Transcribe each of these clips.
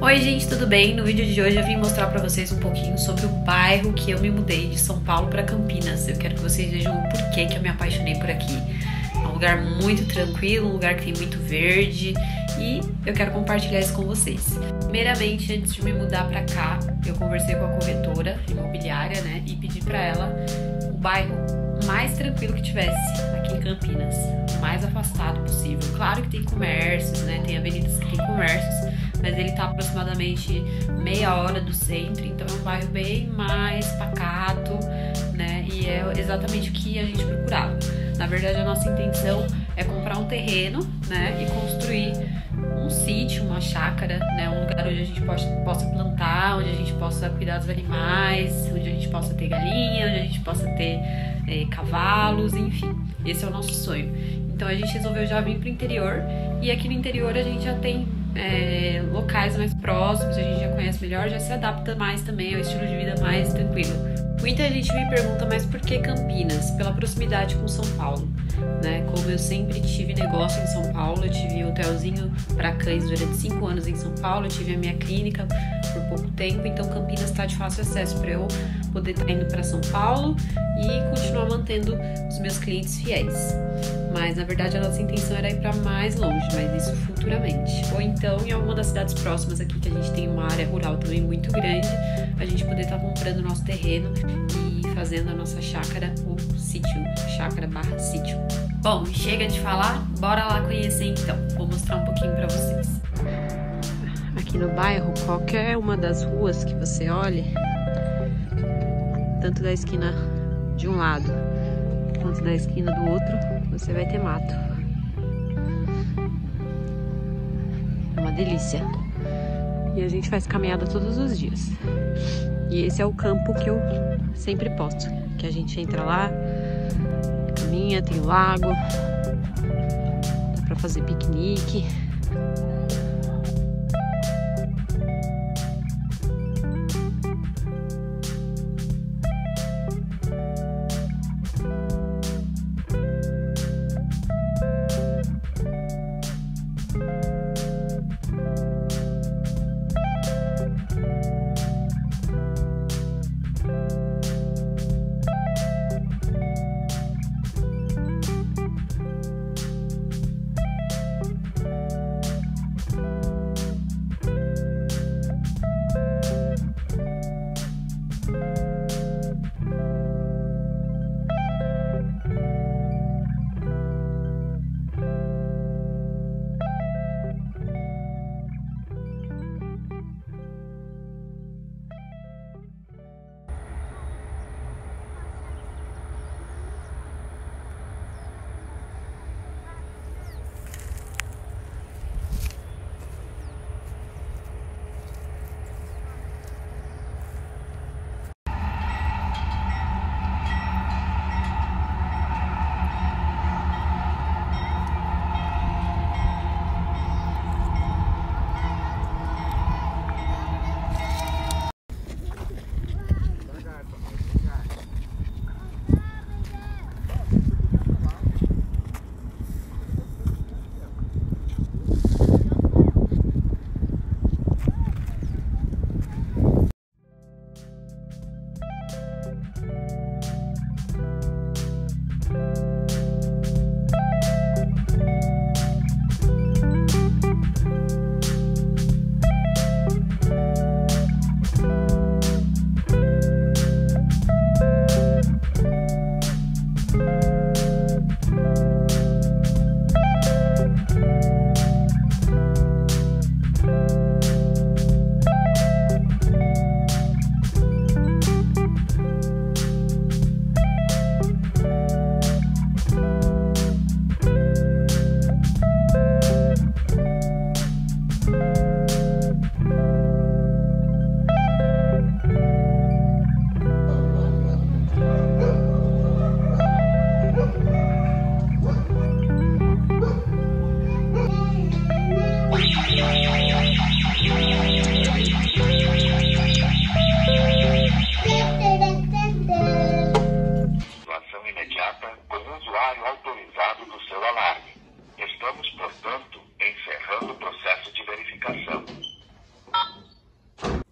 Oi gente, tudo bem? No vídeo de hoje eu vim mostrar para vocês um pouquinho sobre o bairro que eu me mudei de São Paulo para Campinas. Eu quero que vocês vejam o porquê que eu me apaixonei por aqui. É um lugar muito tranquilo, um lugar que tem muito verde e eu quero compartilhar isso com vocês. Primeiramente, antes de me mudar para cá, eu conversei com a corretora imobiliária, né, e pedi para ela o bairro mais tranquilo que tivesse aqui em Campinas, o mais afastado possível. Claro que tem comércios, né, tem avenidas que tem comércios, mas ele está aproximadamente meia hora do centro, então é um bairro bem mais pacato, né? E é exatamente o que a gente procurava. Na verdade, a nossa intenção é comprar um terreno, né? E construir um sítio, uma chácara, né? Um lugar onde a gente possa, possa plantar, onde a gente possa cuidar dos animais, onde a gente possa ter galinha, onde a gente possa ter é, cavalos, enfim. Esse é o nosso sonho. Então a gente resolveu já vir para o interior e aqui no interior a gente já tem é, locais mais próximos, a gente já conhece melhor, já se adapta mais também ao estilo de vida mais tranquilo. Muita gente me pergunta, mas por que Campinas? Pela proximidade com São Paulo. Né? Como eu sempre tive negócio em São Paulo, eu tive hotelzinho para cães durante cinco anos em São Paulo, eu tive a minha clínica por pouco tempo, então Campinas está de fácil acesso para eu poder estar tá indo para São Paulo e continuar mantendo os meus clientes fiéis. Mas na verdade a nossa intenção era ir para mais longe, mas isso futuramente. Ou então em alguma das cidades próximas aqui que a gente tem uma área rural também muito grande, a gente poder estar tá comprando nosso terreno e fazendo a nossa chácara ou sítio, chácara barra sítio. Bom, chega de falar, bora lá conhecer então. Vou mostrar um pouquinho para vocês. Aqui no bairro, qualquer uma das ruas que você olhe, tanto da esquina de um lado quanto da esquina do outro, você vai ter mato. É uma delícia. E a gente faz caminhada todos os dias. E esse é o campo que eu sempre posto. Que a gente entra lá, caminha, tem lago, dá pra fazer piquenique.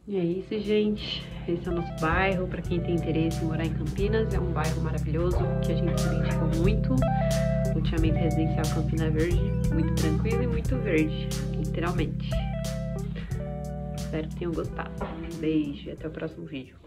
E é isso, gente. Esse é o nosso bairro. Para quem tem interesse em morar em Campinas, é um bairro maravilhoso que a gente se identificou muito. Ultimamente residencial Campina Verde, muito tranquilo e muito verde, literalmente. Espero que tenham gostado. Beijo e até o próximo vídeo.